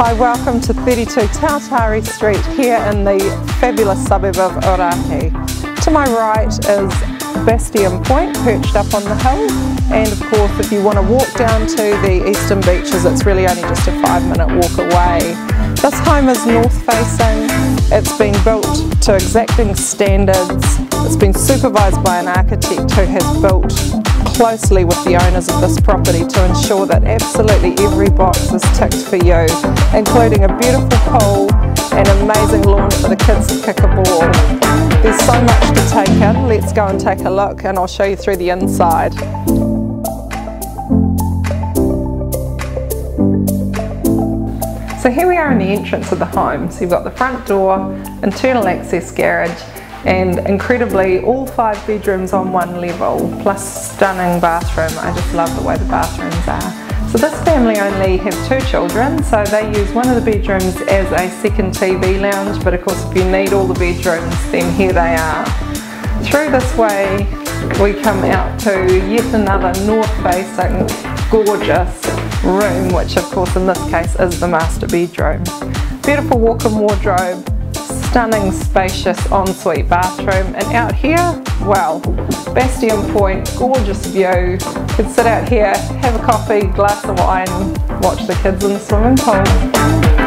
Hi, welcome to 32 Tautari Street here in the fabulous suburb of Ōrākei. To my right is Bastion Point perched up on the hill and of course if you want to walk down to the eastern beaches it's really only just a five minute walk away. This home is north facing, it's been built to exacting standards, it's been supervised by an architect who has built closely with the owners of this property to ensure that absolutely every box is ticked for you, including a beautiful pool and amazing lawn for the kids to kick a ball. There's so much to take in, let's go and take a look and I'll show you through the inside. So here we are in the entrance of the home. So you've got the front door, internal access garage, and incredibly all five bedrooms on one level plus stunning bathroom. I just love the way the bathrooms are. So this family only have two children so they use one of the bedrooms as a second TV lounge but of course if you need all the bedrooms then here they are. Through this way we come out to yet another north facing gorgeous room which of course in this case is the master bedroom. Beautiful walk-in wardrobe stunning spacious ensuite bathroom and out here well Bastion Point gorgeous view. Could sit out here have a coffee glass of wine watch the kids in the swimming pool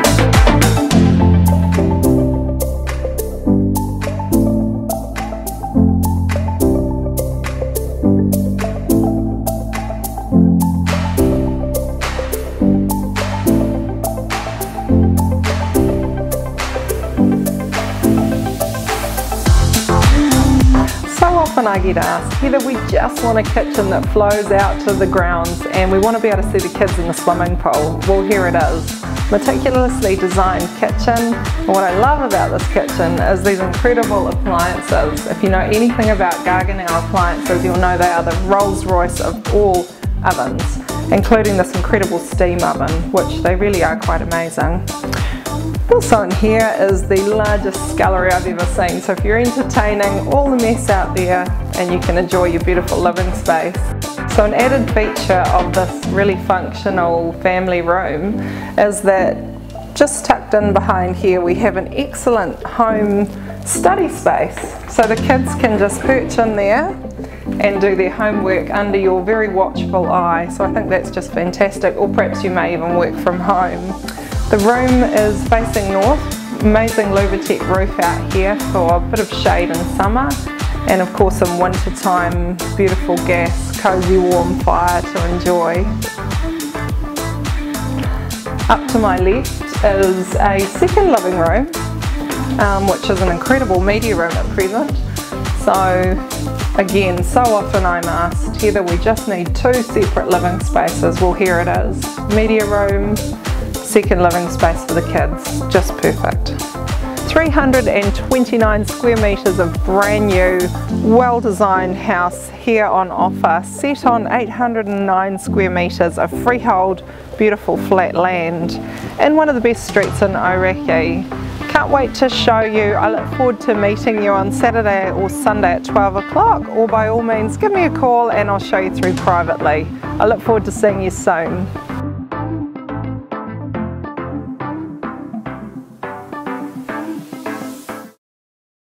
often I get asked whether we just want a kitchen that flows out to the grounds and we want to be able to see the kids in the swimming pool. Well here it is. Meticulously designed kitchen. what I love about this kitchen is these incredible appliances. If you know anything about Gaggenau appliances you'll know they are the Rolls Royce of all ovens including this incredible steam oven which they really are quite amazing. Also in here is the largest scullery I've ever seen. So if you're entertaining all the mess out there and you can enjoy your beautiful living space. So an added feature of this really functional family room is that just tucked in behind here we have an excellent home study space. So the kids can just perch in there and do their homework under your very watchful eye. So I think that's just fantastic or perhaps you may even work from home. The room is facing north, amazing Louvretec roof out here for a bit of shade in summer and of course in winter time beautiful gas, cosy warm fire to enjoy. Up to my left is a second living room um, which is an incredible media room at present. So again, so often I'm asked, Heather, we just need two separate living spaces. Well, here it is. Media room, second living space for the kids, just perfect. 329 square metres of brand new, well-designed house here on offer, set on 809 square metres of freehold, beautiful flat land in one of the best streets in Ōrākei. Can't wait to show you. I look forward to meeting you on Saturday or Sunday at 12 o'clock or by all means give me a call and I'll show you through privately. I look forward to seeing you soon.